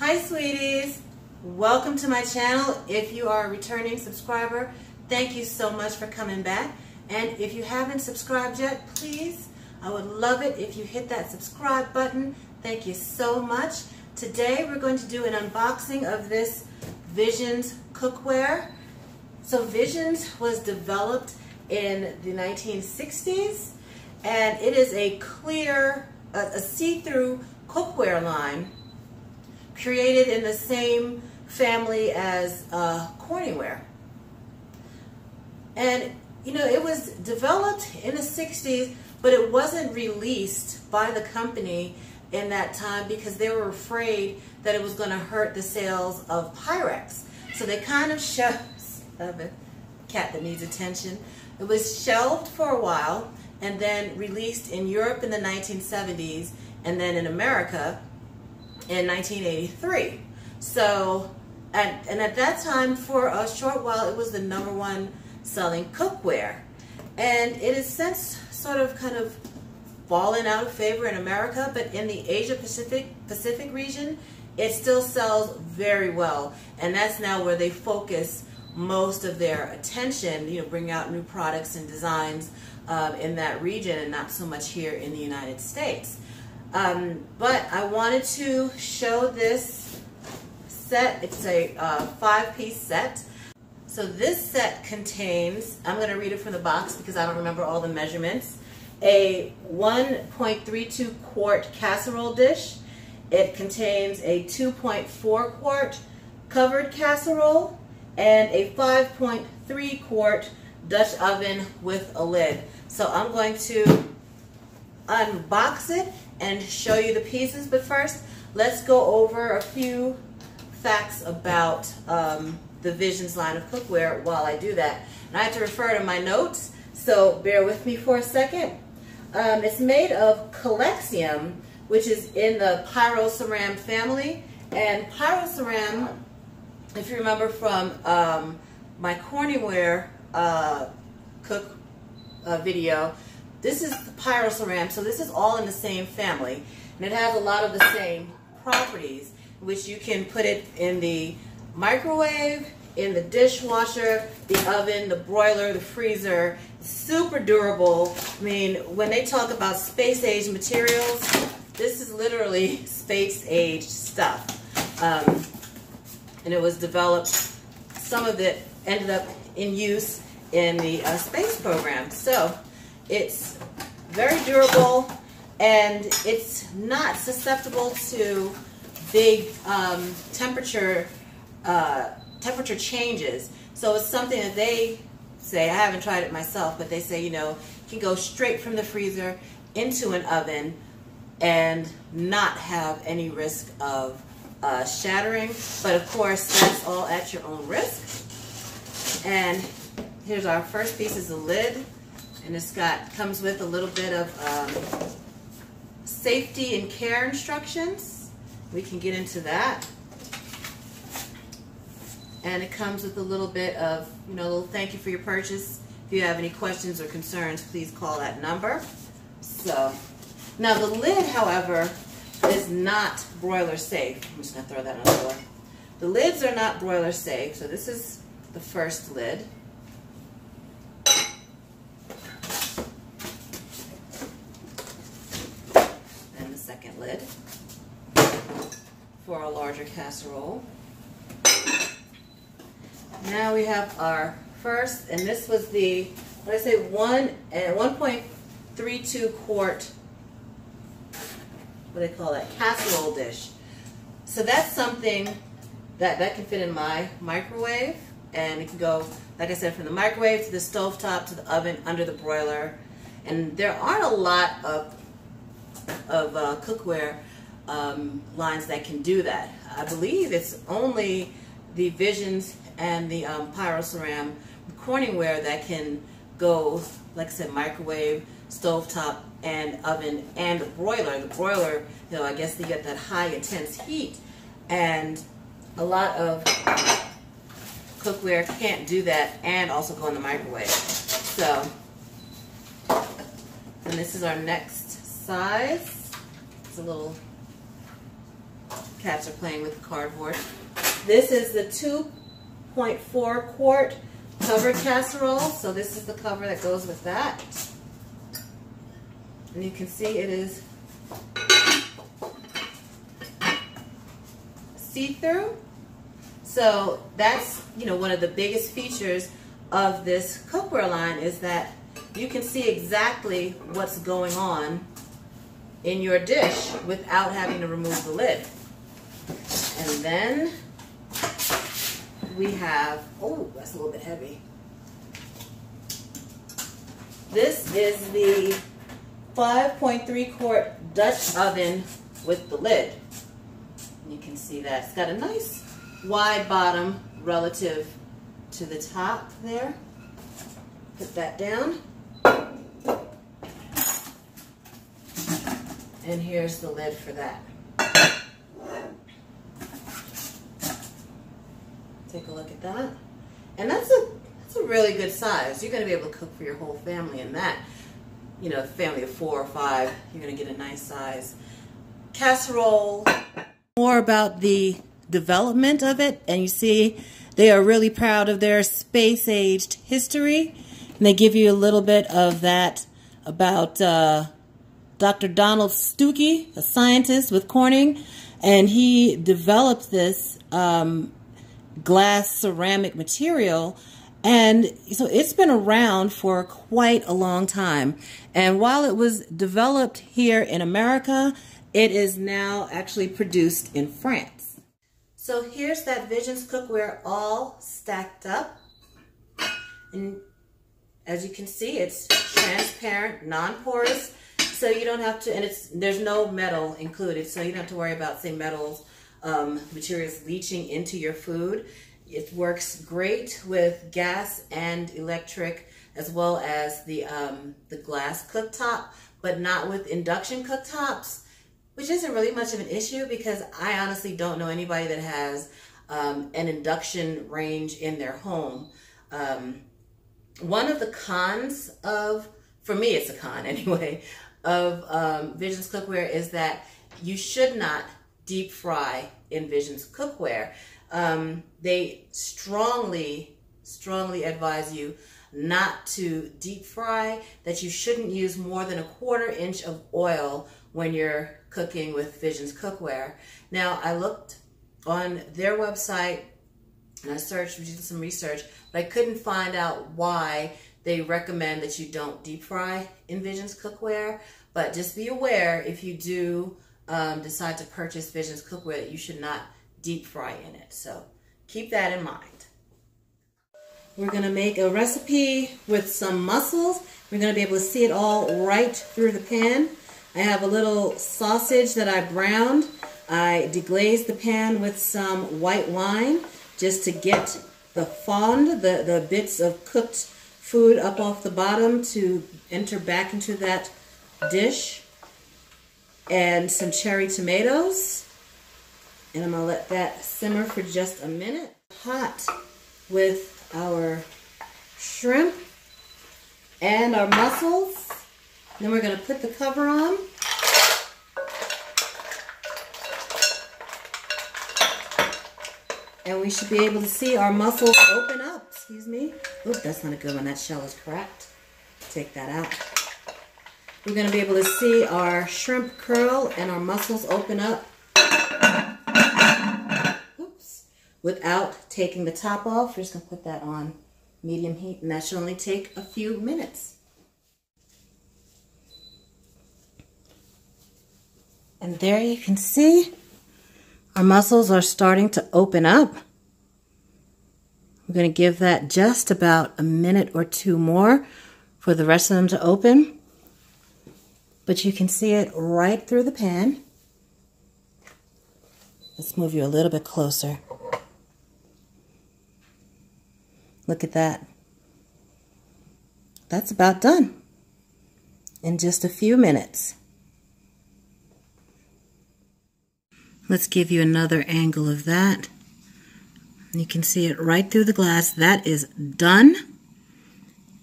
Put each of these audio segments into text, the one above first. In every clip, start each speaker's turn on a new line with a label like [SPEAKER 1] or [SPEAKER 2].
[SPEAKER 1] Hi sweeties, welcome to my channel. If you are a returning subscriber, thank you so much for coming back. And if you haven't subscribed yet, please, I would love it if you hit that subscribe button. Thank you so much. Today we're going to do an unboxing of this Visions cookware. So Visions was developed in the 1960s and it is a clear, a, a see-through cookware line created in the same family as uh, Corningware. And, you know, it was developed in the 60s, but it wasn't released by the company in that time because they were afraid that it was going to hurt the sales of Pyrex. So they kind of shelved, a cat that needs attention. It was shelved for a while and then released in Europe in the 1970s and then in America in 1983. So, and, and at that time, for a short while, it was the number one selling cookware. And it has since sort of kind of fallen out of favor in America, but in the Asia Pacific, Pacific region, it still sells very well. And that's now where they focus most of their attention, you know, bring out new products and designs uh, in that region and not so much here in the United States. Um, but I wanted to show this set. It's a uh, five-piece set. So this set contains, I'm going to read it from the box because I don't remember all the measurements, a 1.32 quart casserole dish. It contains a 2.4 quart covered casserole and a 5.3 quart Dutch oven with a lid. So I'm going to unbox it and show you the pieces. But first, let's go over a few facts about um, the Visions line of cookware while I do that. And I have to refer to my notes, so bear with me for a second. Um, it's made of Calexium, which is in the Pyroceram family. And Pyroceram, if you remember from um, my Corningware uh, cook uh, video, this is pyroceram, so this is all in the same family. And it has a lot of the same properties, which you can put it in the microwave, in the dishwasher, the oven, the broiler, the freezer. Super durable. I mean, when they talk about space-age materials, this is literally space-age stuff. Um, and it was developed, some of it ended up in use in the uh, space program. So it's very durable and it's not susceptible to big um, temperature uh, temperature changes. So it's something that they say, I haven't tried it myself, but they say, you know, you can go straight from the freezer into an oven and not have any risk of uh, shattering. But of course, that's all at your own risk. And here's our first piece is the lid and it's got comes with a little bit of um, safety and care instructions. We can get into that. And it comes with a little bit of, you know, little thank you for your purchase. If you have any questions or concerns, please call that number. So, now the lid, however, is not broiler safe. I'm just to throw that on the floor. The lids are not broiler safe, so this is the first lid. Lid for our larger casserole. Now we have our first, and this was the, what I say, one and uh, 1.32 quart, what do they call that, casserole dish. So that's something that, that can fit in my microwave, and it can go, like I said, from the microwave to the stove top to the oven under the broiler. And there aren't a lot of of uh, cookware um, lines that can do that. I believe it's only the Visions and the um, Pyroceram Corningware that can go, like I said, microwave, stovetop, and oven, and the broiler. The broiler, you know, I guess they get that high intense heat, and a lot of cookware can't do that and also go in the microwave. So, and this is our next size. It's a little cats are playing with cardboard. This is the 2.4 quart covered casserole. So this is the cover that goes with that. And you can see it is see-through. So that's, you know, one of the biggest features of this cookware line is that you can see exactly what's going on in your dish without having to remove the lid. And then we have, oh, that's a little bit heavy. This is the 5.3 quart Dutch oven with the lid. You can see that it's got a nice wide bottom relative to the top there. Put that down. And here's the lid for that. Take a look at that. And that's a that's a really good size. You're to be able to cook for your whole family in that. You know, family of four or five, you're to get a nice size casserole. More about the development of it, and you see they are really proud of their space-aged history. And they give you a little bit of that about uh, Dr. Donald Stookey, a scientist with Corning, and he developed this um, glass ceramic material. And so it's been around for quite a long time. And while it was developed here in America, it is now actually produced in France. So here's that Visions cookware all stacked up. And as you can see, it's transparent, non-porous, so you don't have to, and it's there's no metal included, so you don't have to worry about, say, metals, um, materials leaching into your food. It works great with gas and electric, as well as the, um, the glass cooktop, but not with induction cooktops which isn't really much of an issue because I honestly don't know anybody that has um, an induction range in their home. Um, one of the cons of, for me it's a con anyway, of um, Visions cookware is that you should not deep fry in Visions cookware. Um, they strongly, strongly advise you not to deep fry, that you shouldn't use more than a quarter inch of oil when you're cooking with Visions cookware. Now, I looked on their website and I searched, did some research, but I couldn't find out why they recommend that you don't deep fry in Visions cookware. But just be aware if you do um, decide to purchase Visions cookware, you should not deep fry in it. So keep that in mind. We're to make a recipe with some mussels. We're to be able to see it all right through the pan. I have a little sausage that I browned. I deglazed the pan with some white wine just to get the fond, the, the bits of cooked food up off the bottom to enter back into that dish. And some cherry tomatoes. And I'm to let that simmer for just a minute. Hot with our shrimp and our mussels. Then we're to put the cover on. And we should be able to see our mussels open up. Excuse me. Oop, that's not a good one. That shell is cracked. Take that out. We're going to be able to see our shrimp curl and our mussels open up. Oops. Without taking the top off. We're just going to put that on medium heat. And that should only take a few minutes. And there you can see our mussels are starting to open up. We're going to give that just about a minute or two more for the rest of them to open. But you can see it right through the pan. Let's move you a little bit closer. Look at that. That's about done in just a few minutes. Let's give you another angle of that. You can see it right through the glass. That is done.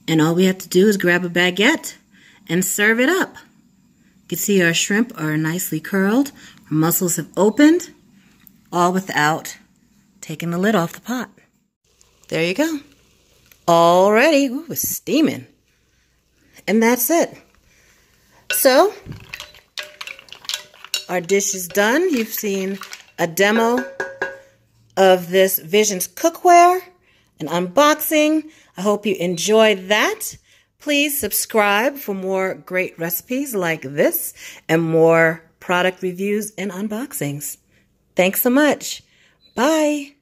[SPEAKER 1] And all we have to do is grab a baguette and serve it up. You can see our shrimp are nicely curled. Our mussels have opened. all without taking the lid off the pot. There you go. All ready. Ooh, it's steaming. And that's it. So, our dish is done. You've seen a demo of this Visions cookware, an unboxing. I hope you enjoyed that. Please subscribe for more great recipes like this and more product reviews and unboxings. Thanks so much. Bye.